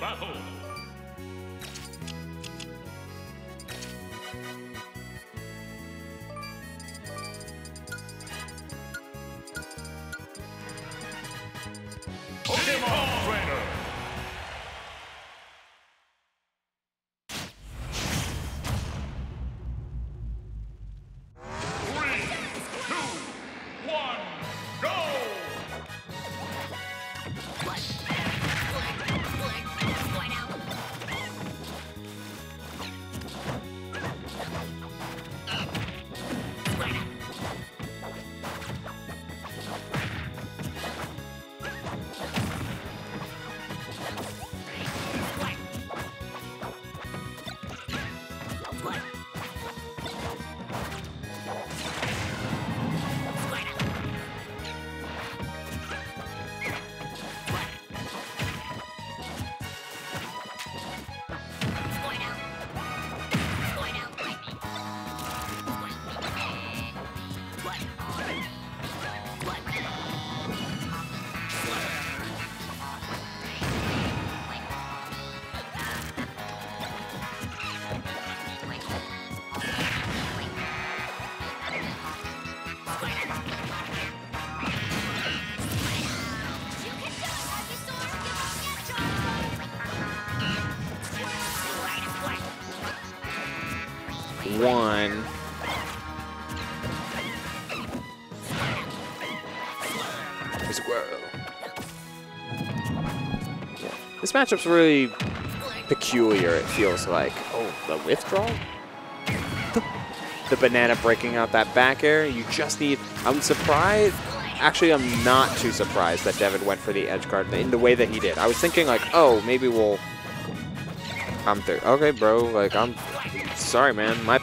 Battle. One. Yeah. This matchup's really peculiar, it feels like. Oh, the withdrawal? The, the banana breaking out that back air. You just need... I'm surprised... Actually, I'm not too surprised that Deven went for the edge guard in the way that he did. I was thinking like, oh, maybe we'll... I'm through. Okay, bro. Like, I'm... Sorry, man. My...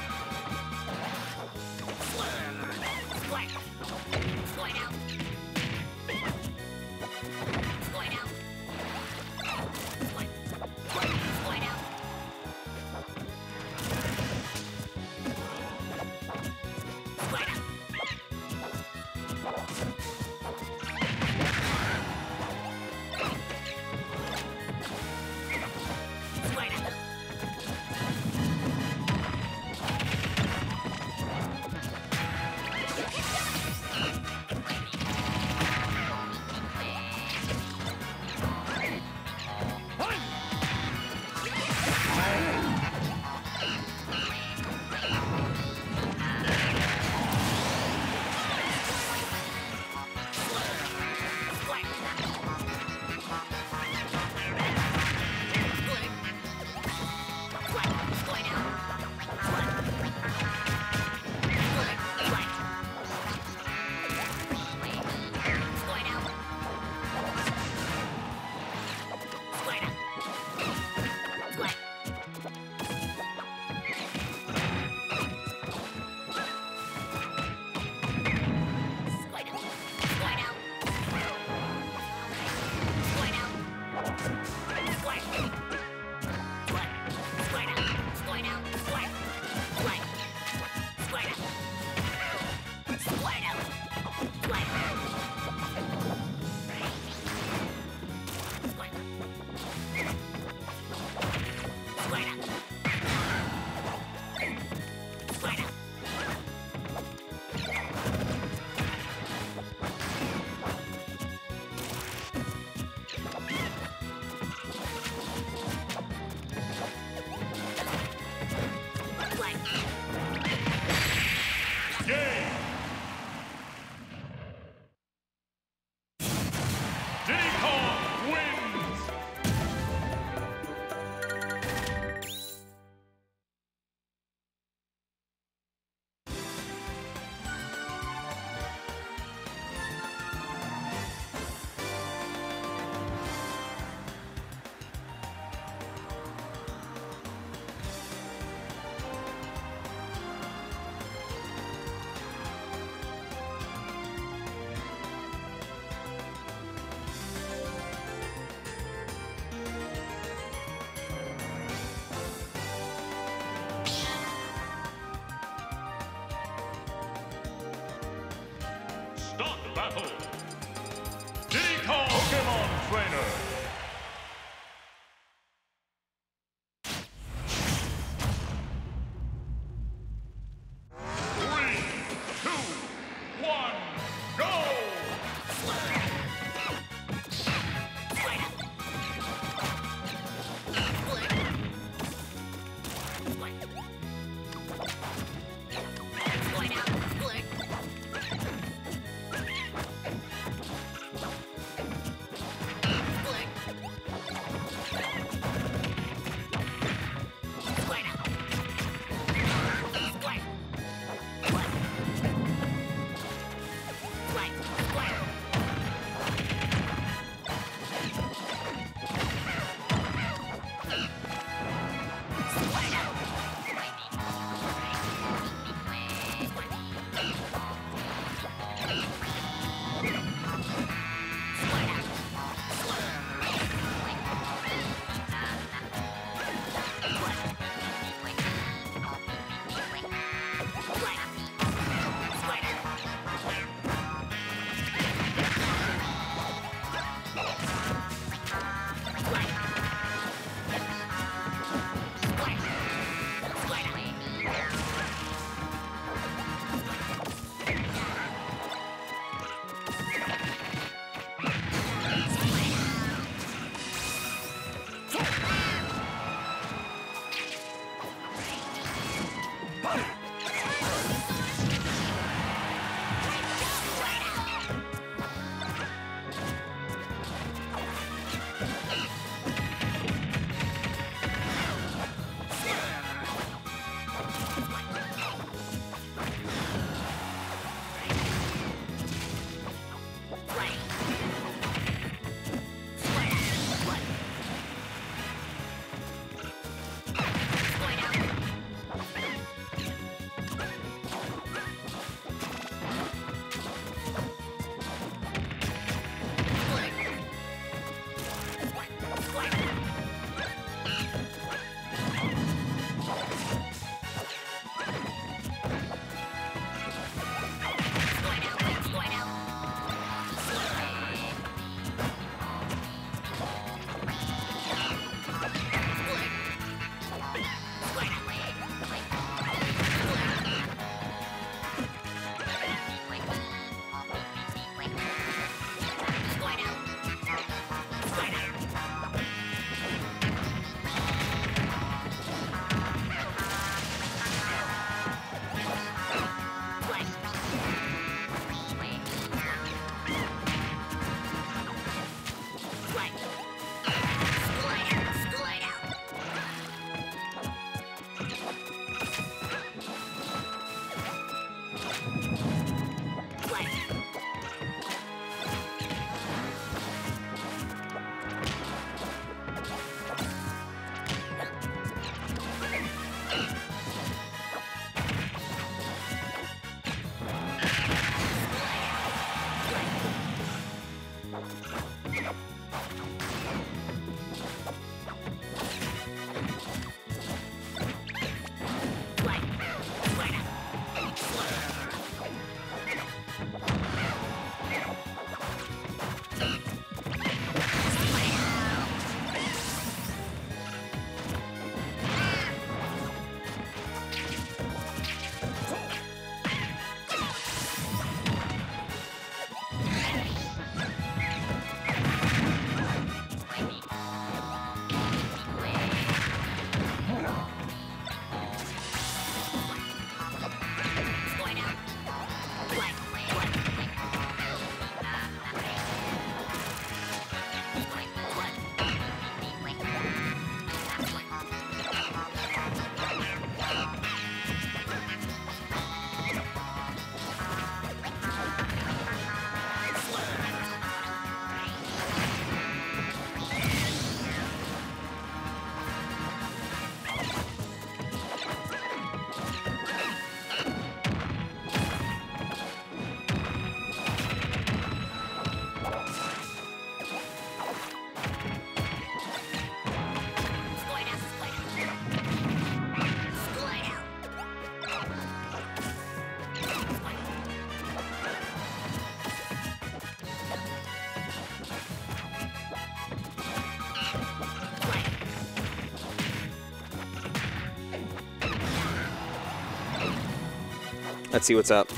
Let's see what's up.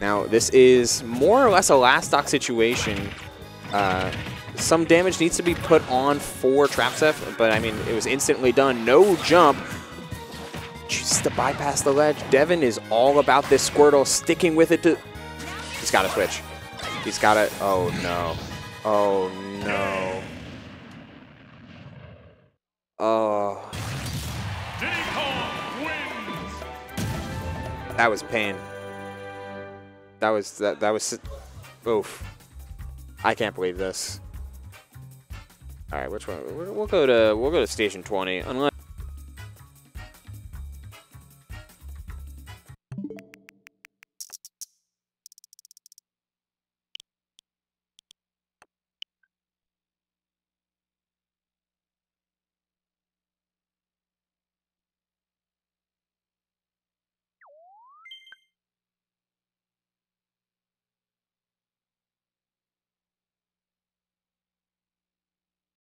Now, this is more or less a last stock situation. Uh, some damage needs to be put on for Trapsef, but I mean, it was instantly done. No jump. Just to bypass the ledge. Deven is all about this Squirtle, sticking with it to... He's got a switch. He's got to... Oh, no. Oh, no. Oh. That was pain. That was that that was oof. I can't believe this. All right, which one? We'll go to we'll go to station 20. Unless